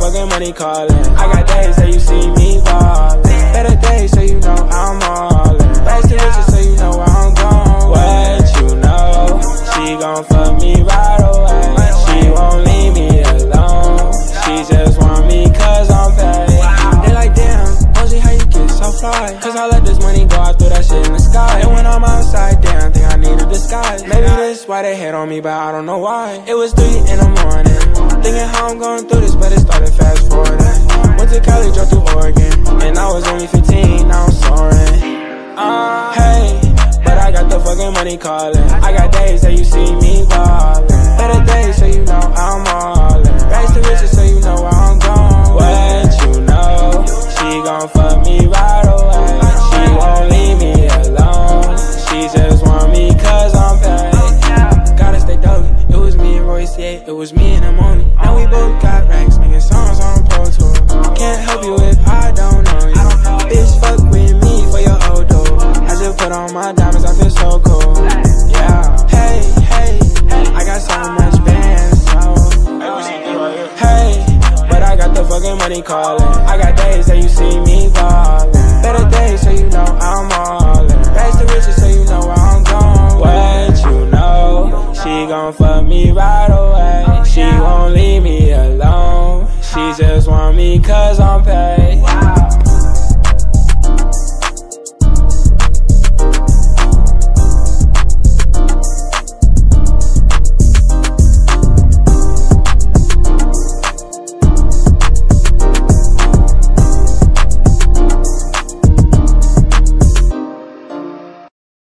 fucking money calling. I got days that you see me ballin'. Better days so you know I'm allin'. Back to riches so you know where I'm going. What you know? She gon' fuck me right away. She won't leave me alone. She just want me cause I'm paid. They like, damn, Mosey, how you get so fly? Cause I let this money go, I threw that shit in the sky. And when I'm outside, damn, think I need a disguise. Maybe this why they hate on me, but I don't know why. It was three in the morning. Thinking how I'm going through this, but it started fast forwarding. Went to college, drove through Oregon. And I was only 15, now I'm soaring. Uh, hey, but I got the fucking money calling. I got days that you see me ballin'. Better days, so you know I'm allin'. put on my diamonds, I feel so cool. Yeah. Hey, hey, I got so much bands, so. Hey, but I got the fucking money calling. I got days that you see me falling. Better days, so you know I'm all in. Raise the riches, so you know where I'm going. What you know? She gon' fuck me right away. She won't leave me alone. She just want me cause I'm paid.